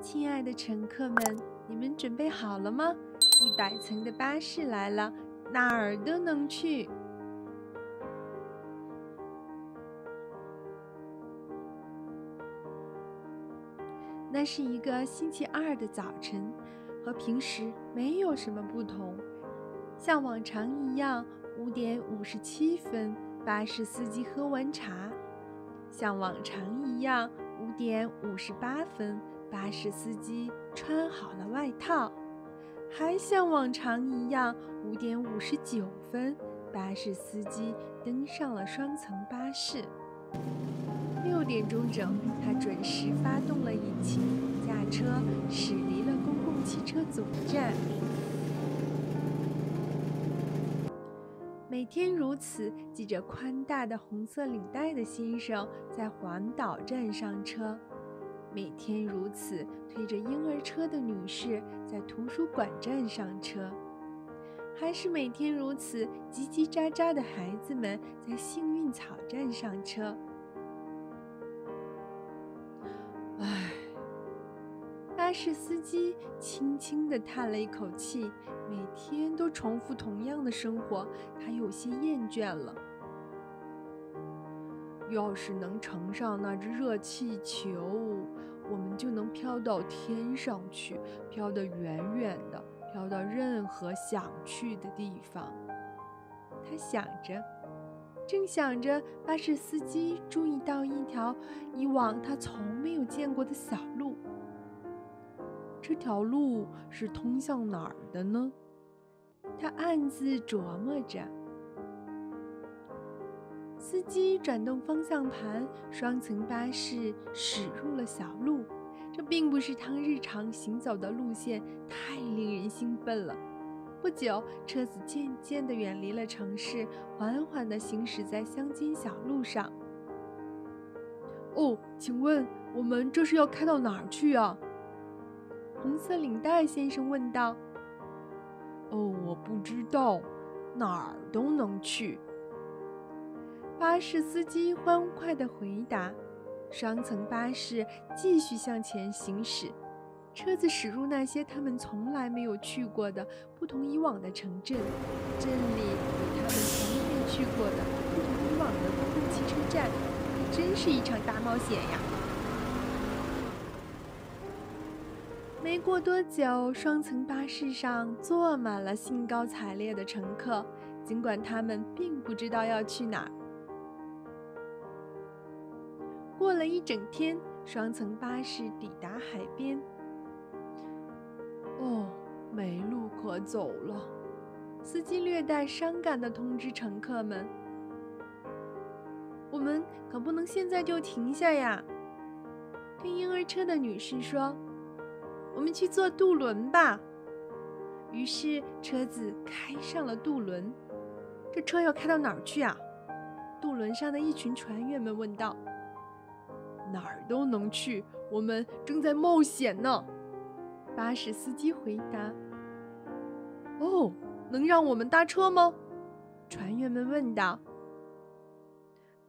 亲爱的乘客们，你们准备好了吗？一百层的巴士来了，哪儿都能去。那是一个星期二的早晨，和平时没有什么不同。像往常一样，五点五十七分，巴士司机喝完茶；像往常一样，五点五十八分，巴士司机穿好了外套；还像往常一样，五点五十九分，巴士司机登上了双层巴士。六点钟整，他准时发动了引擎，驾车驶离了公共汽车总站。每天如此，系着宽大的红色领带的先生在环岛站上车；每天如此，推着婴儿车的女士在图书馆站上车；还是每天如此，叽叽喳喳的孩子们在幸运草站上车。唉巴士司机轻轻地叹了一口气，每天都重复同样的生活，他有些厌倦了。要是能乘上那只热气球，我们就能飘到天上去，飘得远远的，飘到任何想去的地方。他想着，正想着，巴士司机注意到一条以往他从没有见过的小路。这条路是通向哪儿的呢？他暗自琢磨着。司机转动方向盘，双层巴士驶入了小路。这并不是他日常行走的路线，太令人兴奋了。不久，车子渐渐地远离了城市，缓缓地行驶在乡间小路上。哦，请问我们这是要开到哪儿去啊？红色领带先生问道：“哦，我不知道，哪儿都能去。”巴士司机欢快地回答。双层巴士继续向前行驶，车子驶入那些他们从来没有去过的、不同以往的城镇。镇里有他们从未去过的、不同以往的公共汽车站。这真是一场大冒险呀！没过多久，双层巴士上坐满了兴高采烈的乘客，尽管他们并不知道要去哪儿。过了一整天，双层巴士抵达海边。哦，没路可走了，司机略带伤感地通知乘客们：“我们可不能现在就停下呀。”推婴儿车的女士说。我们去坐渡轮吧。于是车子开上了渡轮。这车要开到哪儿去啊？渡轮上的一群船员们问道。哪儿都能去，我们正在冒险呢。巴士司机回答。哦，能让我们搭车吗？船员们问道。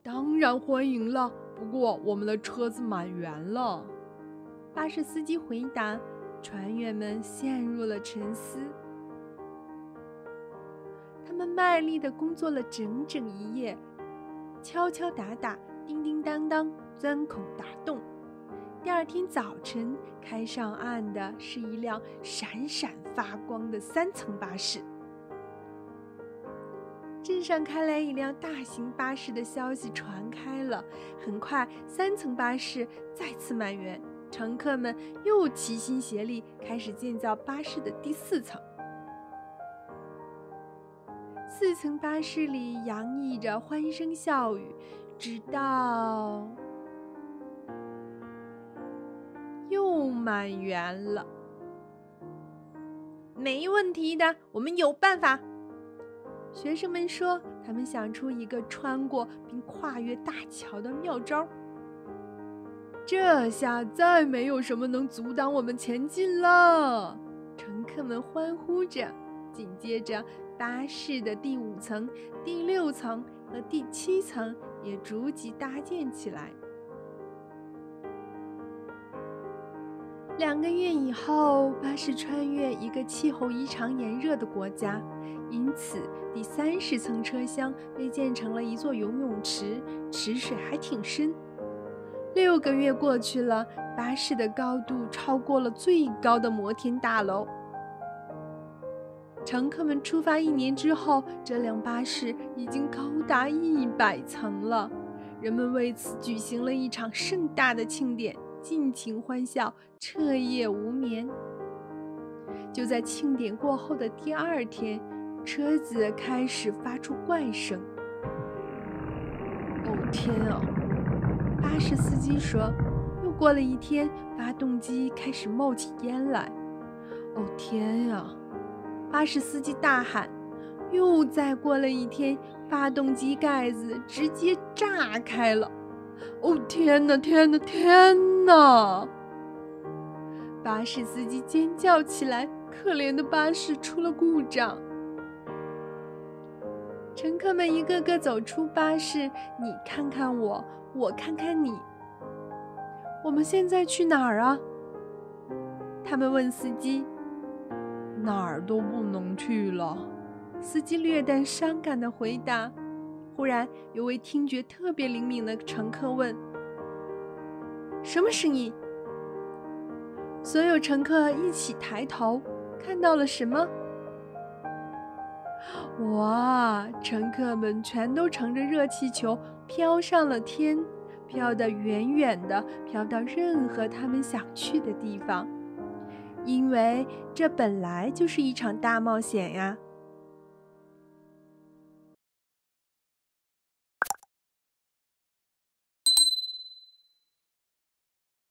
当然欢迎了，不过我们的车子满员了。巴士司机回答。船员们陷入了沉思。他们卖力的工作了整整一夜，敲敲打打，叮叮当当，钻孔打洞。第二天早晨，开上岸的是一辆闪闪发光的三层巴士。镇上开来一辆大型巴士的消息传开了，很快，三层巴士再次满员。乘客们又齐心协力，开始建造巴士的第四层。四层巴士里洋溢着欢声笑语，直到又满员了。没问题的，我们有办法。学生们说，他们想出一个穿过并跨越大桥的妙招。这下再没有什么能阻挡我们前进了，乘客们欢呼着。紧接着，巴士的第五层、第六层和第七层也逐级搭建起来。两个月以后，巴士穿越一个气候异常炎热的国家，因此第三十层车厢被建成了一座游泳池，池水还挺深。六个月过去了，巴士的高度超过了最高的摩天大楼。乘客们出发一年之后，这辆巴士已经高达一百层了。人们为此举行了一场盛大的庆典。尽情欢笑，彻夜无眠。就在庆典过后的第二天，车子开始发出怪声。哦天啊！巴士司机说：“又过了一天，发动机开始冒起烟来。”哦天呀！巴士司机大喊：“又再过了一天，发动机盖子直接炸开了！”哦天哪！天哪！天！呐！巴士司机尖叫起来，可怜的巴士出了故障。乘客们一个个走出巴士，你看看我，我看看你。我们现在去哪儿啊？他们问司机。哪儿都不能去了。司机略带伤感的回答。忽然，有位听觉特别灵敏的乘客问。什么声音？所有乘客一起抬头，看到了什么？哇！乘客们全都乘着热气球飘上了天，飘得远远的，飘到任何他们想去的地方。因为这本来就是一场大冒险呀！